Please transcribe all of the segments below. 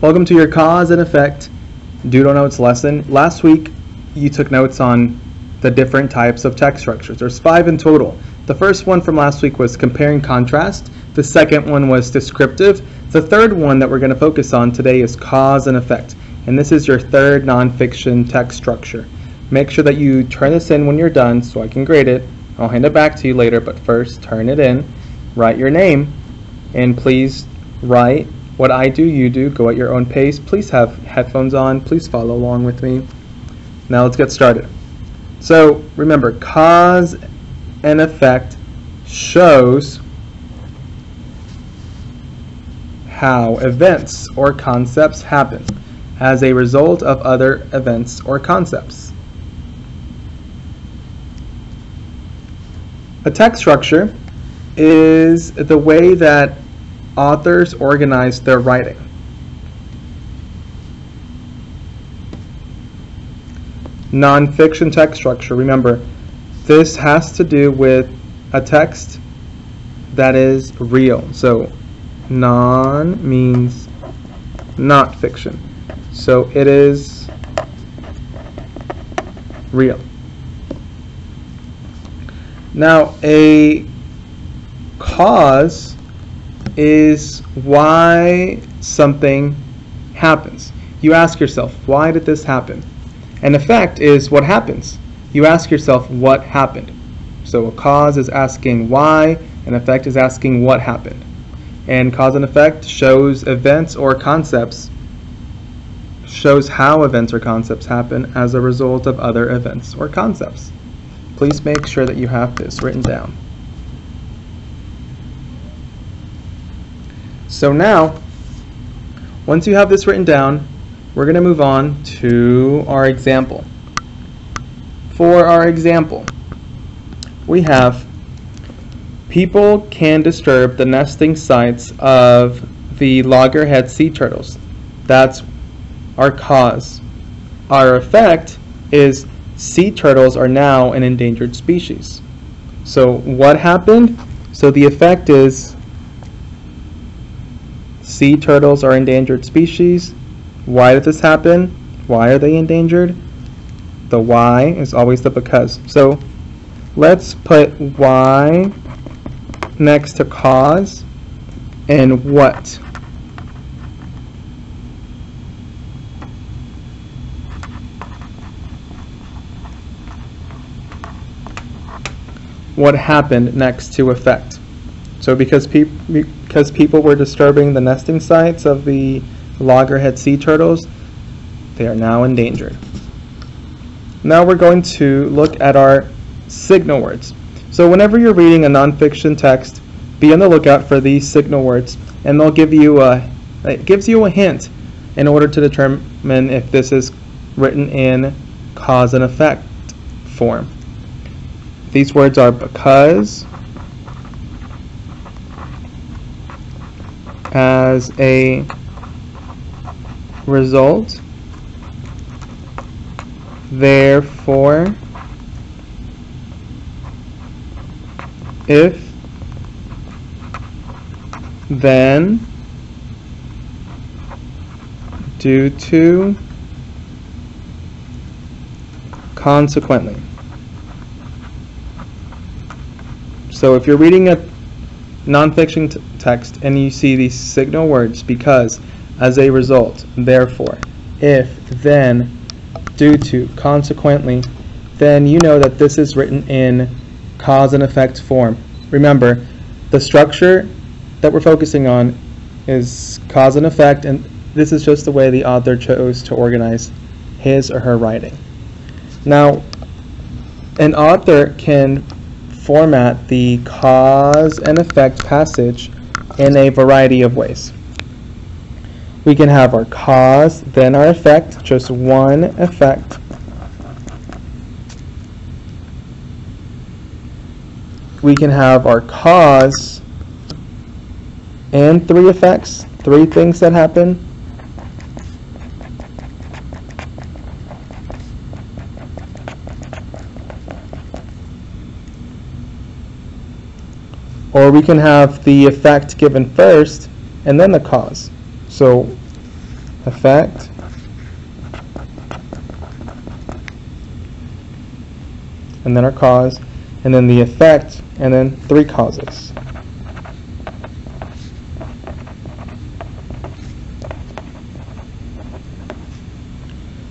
Welcome to your cause and effect Doodle Notes lesson. Last week you took notes on the different types of text structures. There's five in total. The first one from last week was compare and contrast. The second one was descriptive. The third one that we're going to focus on today is cause and effect. And this is your third nonfiction text structure. Make sure that you turn this in when you're done so I can grade it. I'll hand it back to you later, but first turn it in, write your name, and please write what I do, you do. Go at your own pace. Please have headphones on. Please follow along with me. Now let's get started. So remember, cause and effect shows how events or concepts happen as a result of other events or concepts. A text structure is the way that authors organize their writing. Nonfiction text structure. Remember, this has to do with a text that is real. So, non means not fiction. So, it is real. Now, a cause is why something happens. You ask yourself, why did this happen? An effect is what happens. You ask yourself, what happened? So a cause is asking why, an effect is asking what happened. And cause and effect shows events or concepts, shows how events or concepts happen as a result of other events or concepts. Please make sure that you have this written down. So now, once you have this written down, we're going to move on to our example. For our example, we have people can disturb the nesting sites of the loggerhead sea turtles. That's our cause. Our effect is sea turtles are now an endangered species. So what happened? So the effect is Sea turtles are endangered species. Why did this happen? Why are they endangered? The why is always the because. So let's put why next to cause and what. What happened next to effect. So because, pe because people were disturbing the nesting sites of the loggerhead sea turtles, they are now endangered. Now we're going to look at our signal words. So whenever you're reading a nonfiction text, be on the lookout for these signal words, and they'll give you a, it gives you a hint in order to determine if this is written in cause and effect form. These words are because, as a result. Therefore, if, then, due to, consequently. So if you're reading a nonfiction text and you see these signal words because, as a result, therefore, if, then, due to, consequently, then you know that this is written in cause and effect form. Remember, the structure that we're focusing on is cause and effect, and this is just the way the author chose to organize his or her writing. Now, an author can format the cause and effect passage in a variety of ways. We can have our cause, then our effect, just one effect. We can have our cause and three effects, three things that happen. Or we can have the effect given first and then the cause. So effect and then our cause and then the effect and then three causes.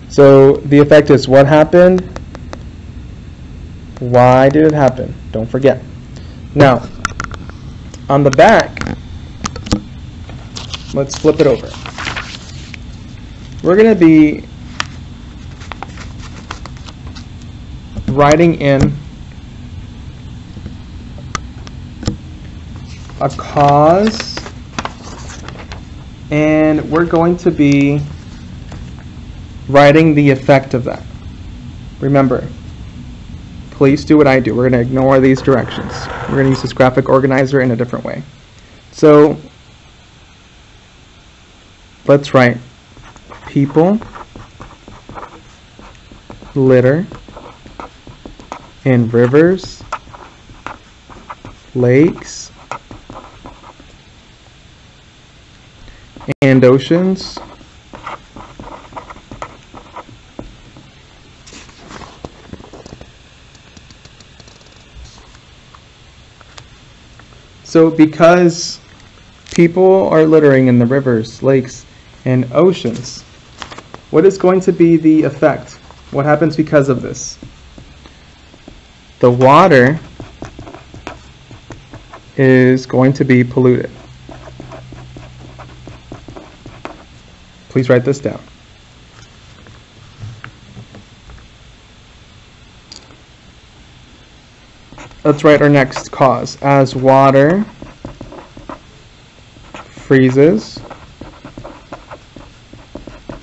So the effect is what happened, why did it happen? Don't forget. Now, on the back, let's flip it over. We're going to be writing in a cause and we're going to be writing the effect of that. Remember, please do what I do. We're going to ignore these directions. We're going to use this graphic organizer in a different way. So let's write people, litter, in rivers, lakes, and oceans. So because people are littering in the rivers, lakes, and oceans, what is going to be the effect? What happens because of this? The water is going to be polluted. Please write this down. Let's write our next cause. As water freezes,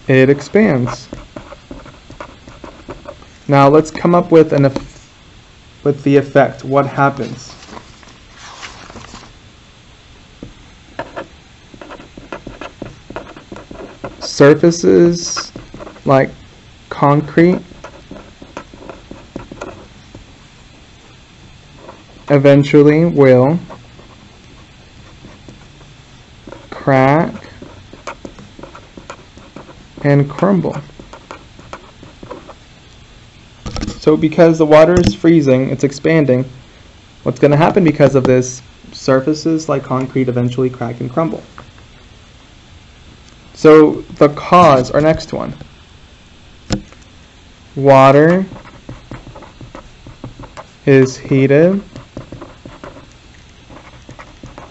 it expands. Now let's come up with an with the effect. What happens? Surfaces like concrete eventually will crack and crumble. So because the water is freezing, it's expanding, what's going to happen because of this, surfaces like concrete eventually crack and crumble. So the cause, our next one, water is heated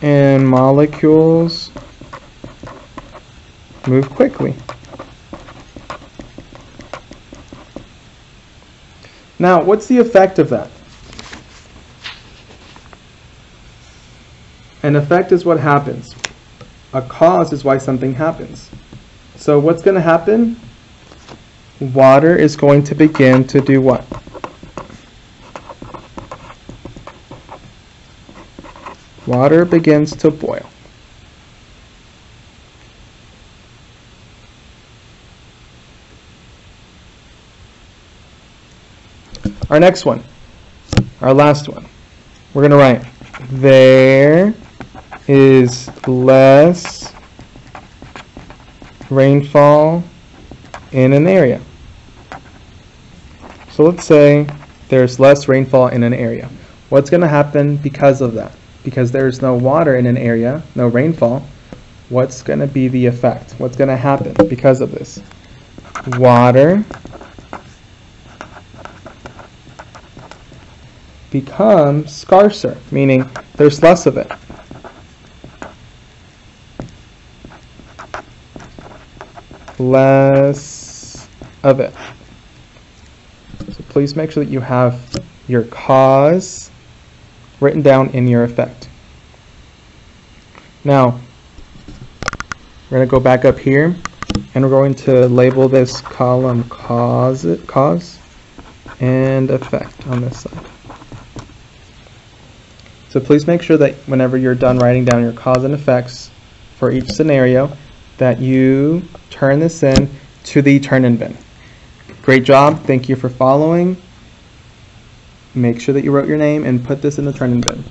and molecules move quickly. Now, what's the effect of that? An effect is what happens. A cause is why something happens. So what's going to happen? Water is going to begin to do what? Water begins to boil. Our next one, our last one, we're going to write there is less rainfall in an area. So let's say there's less rainfall in an area. What's going to happen because of that? Because there's no water in an area, no rainfall, what's going to be the effect? What's going to happen because of this? Water becomes scarcer, meaning there's less of it. Less of it. So please make sure that you have your cause written down in your effect. Now, we're going to go back up here and we're going to label this column cause, cause and effect on this side. So please make sure that whenever you're done writing down your cause and effects for each scenario, that you turn this in to the turn-in bin. Great job. Thank you for following. Make sure that you wrote your name and put this in the turn-in bin.